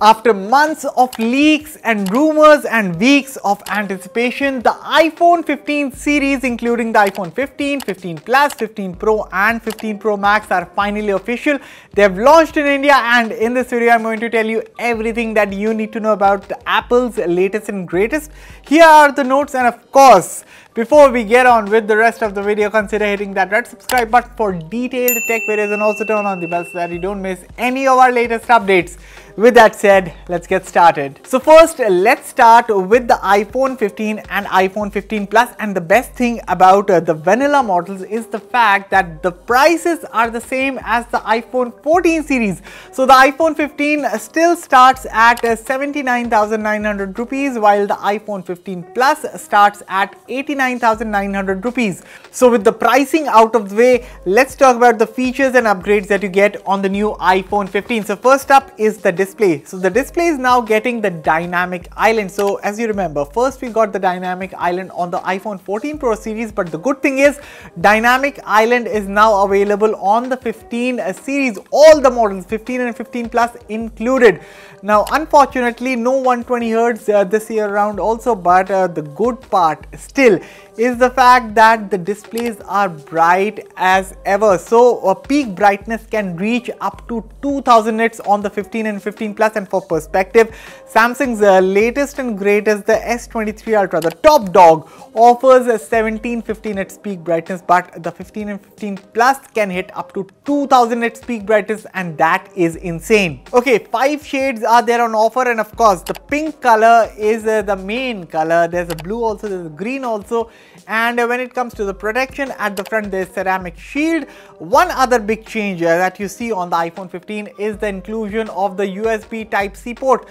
After months of leaks and rumors and weeks of anticipation, the iPhone 15 series including the iPhone 15, 15 Plus, 15 Pro and 15 Pro Max are finally official. They have launched in India and in this video I'm going to tell you everything that you need to know about Apple's latest and greatest. Here are the notes and of course before we get on with the rest of the video, consider hitting that red subscribe button for detailed tech videos and also turn on the bell so that you don't miss any of our latest updates. With that said, let's get started. So first, let's start with the iPhone 15 and iPhone 15 Plus. And the best thing about uh, the vanilla models is the fact that the prices are the same as the iPhone 14 series. So the iPhone 15 still starts at uh, 79,900 rupees while the iPhone 15 Plus starts at 89,900 rupees. So with the pricing out of the way, let's talk about the features and upgrades that you get on the new iPhone 15. So first up is the display. So the display is now getting the dynamic island. So as you remember, first we got the dynamic island on the iPhone 14 Pro series, but the good thing is dynamic island is now available on the 15 series, all the models 15 and 15 plus included. Now unfortunately no 120 Hz uh, this year around also, but uh, the good part still is the fact that the displays are bright as ever. So a peak brightness can reach up to 2000 nits on the 15 and 15 plus and for perspective, Samsung's uh, latest and greatest, the S23 Ultra, the top dog offers a 1750 nits peak brightness but the 15 and 15 plus can hit up to 2000 nits peak brightness and that is insane. Okay, five shades are there on offer and of course the pink color is uh, the main color. There's a blue also, there's a green also and when it comes to the protection at the front there's ceramic shield one other big change that you see on the iphone 15 is the inclusion of the usb type c port.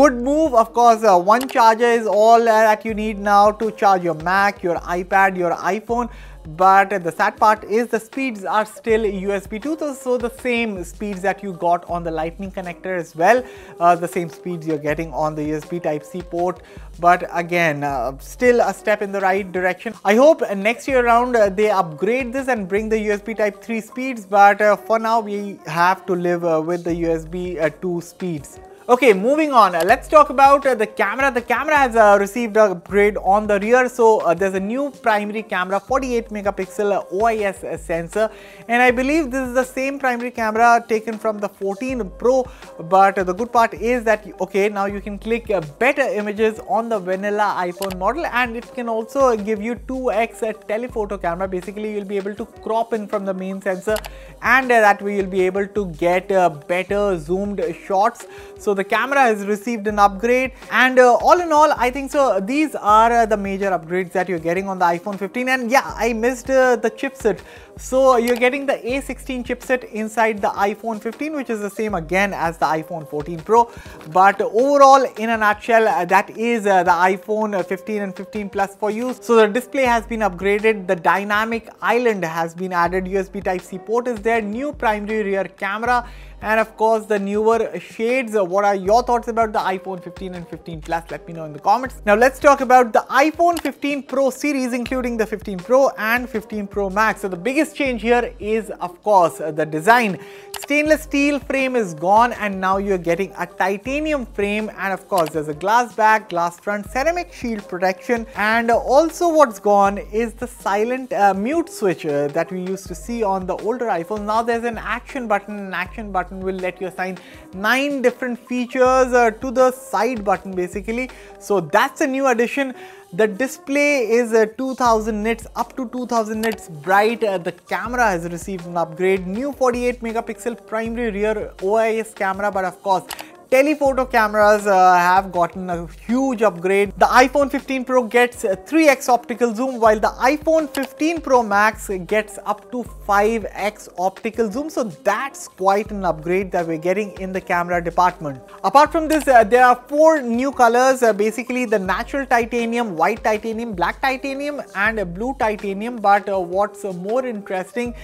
Good move of course uh, one charger is all that you need now to charge your mac your ipad your iphone but the sad part is the speeds are still USB 2 so the same speeds that you got on the lightning connector as well uh, the same speeds you're getting on the USB type C port. But again uh, still a step in the right direction. I hope next year around uh, they upgrade this and bring the USB type 3 speeds but uh, for now we have to live uh, with the USB uh, 2 speeds Okay, moving on. Uh, let's talk about uh, the camera. The camera has uh, received a upgrade on the rear. So uh, there's a new primary camera, 48 megapixel uh, OIS uh, sensor. And I believe this is the same primary camera taken from the 14 Pro. But the good part is that, okay, now you can click better images on the vanilla iPhone model. And it can also give you 2x telephoto camera. Basically, you'll be able to crop in from the main sensor. And that way you'll be able to get better zoomed shots. So the camera has received an upgrade. And uh, all in all I think so these are uh, the major upgrades that you're getting on the iPhone 15 and yeah I missed uh, the chipset. So you're getting the A16 chipset inside the iPhone 15 which is the same again as the iPhone 14 Pro. But overall in a nutshell uh, that is uh, the iPhone 15 and 15 Plus for you. So the display has been upgraded, the dynamic island has been added, USB type C port is there, new primary rear camera and of course the newer shades. What are your thoughts about the iPhone 15 and 15 Plus? Let me know in the comments. Now let's talk about the iPhone 15 Pro series including the 15 Pro and 15 Pro Max. So the biggest change here is of course the design. Stainless steel frame is gone and now you're getting a titanium frame and of course there's a glass back, glass front, ceramic shield protection and also what's gone is the silent uh, mute switch uh, that we used to see on the older iPhones. Now there's an action button, an action button button will let you assign nine different features uh, to the side button basically. So that's a new addition. The display is uh, 2000 nits up to 2000 nits bright. Uh, the camera has received an upgrade. New 48 megapixel primary rear OIS camera but of course telephoto cameras uh, have gotten a huge upgrade. The iPhone 15 Pro gets 3x optical zoom while the iPhone 15 Pro Max gets up to 5x optical zoom. So that's quite an upgrade that we're getting in the camera department. Apart from this, uh, there are four new colors, uh, basically the natural titanium, white titanium, black titanium and blue titanium. But uh, what's more interesting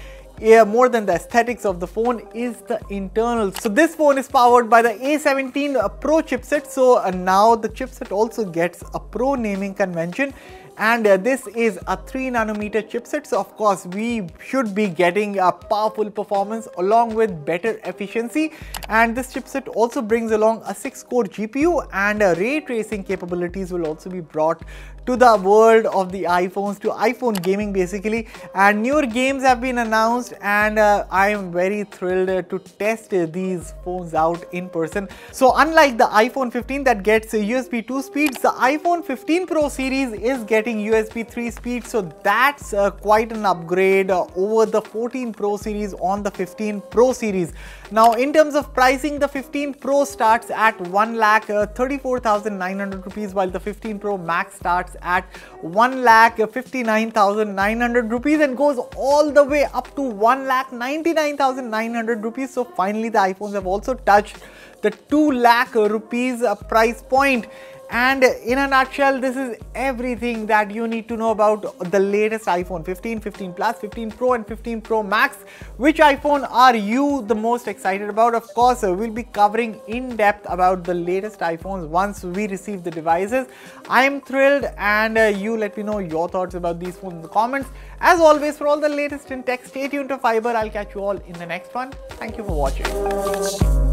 yeah, more than the aesthetics of the phone is the internal. So this phone is powered by the A17 Pro chipset. So uh, now the chipset also gets a Pro naming convention and uh, this is a 3 nanometer chipset so of course we should be getting a powerful performance along with better efficiency and this chipset also brings along a 6 core GPU and uh, ray tracing capabilities will also be brought to the world of the iPhones, to iPhone gaming basically. And newer games have been announced and uh, I am very thrilled to test these phones out in person. So unlike the iPhone 15 that gets USB 2 speeds, the iPhone 15 Pro series is getting USB 3 speed. So that's uh, quite an upgrade uh, over the 14 Pro series on the 15 Pro series. Now in terms of pricing, the 15 Pro starts at 1 lakh uh, 34,900 rupees while the 15 Pro Max at 1 lakh 59,900 rupees and goes all the way up to 1 lakh 99,900 rupees. So finally the iPhones have also touched the 2 lakh rupees price point and in a nutshell, this is everything that you need to know about the latest iPhone 15, 15 Plus, 15 Pro and 15 Pro Max. Which iPhone are you the most excited about? Of course, we'll be covering in depth about the latest iPhones once we receive the devices. I'm thrilled and uh, you let me know your thoughts about these phones in the comments. As always, for all the latest in tech, stay tuned to Fiiber. I'll catch you all in the next one. Thank you for watching.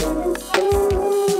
Thank you.